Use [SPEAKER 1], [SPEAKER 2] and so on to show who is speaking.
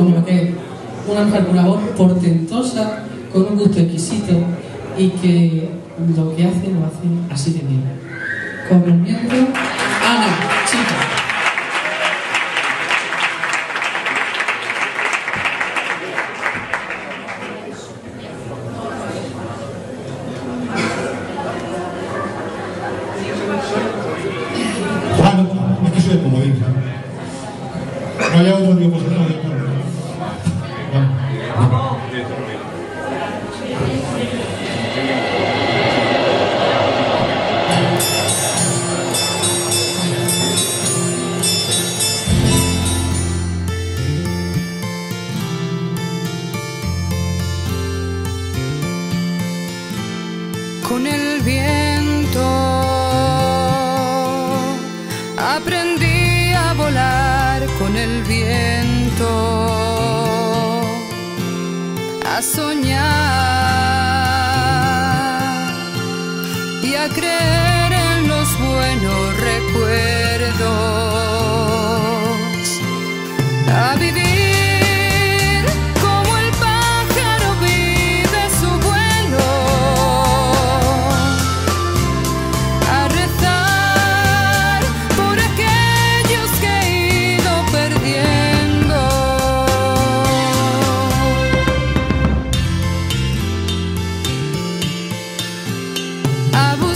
[SPEAKER 1] como que una mujer con una voz portentosa, con un gusto exquisito y que lo que hace lo hace así de bien. Permiso, Ana, chica.
[SPEAKER 2] Juan, es que soy comodín. No había otro yo Vamos.
[SPEAKER 3] Con el viento. Aprendí a volar con el viento, a soñar Ah bon!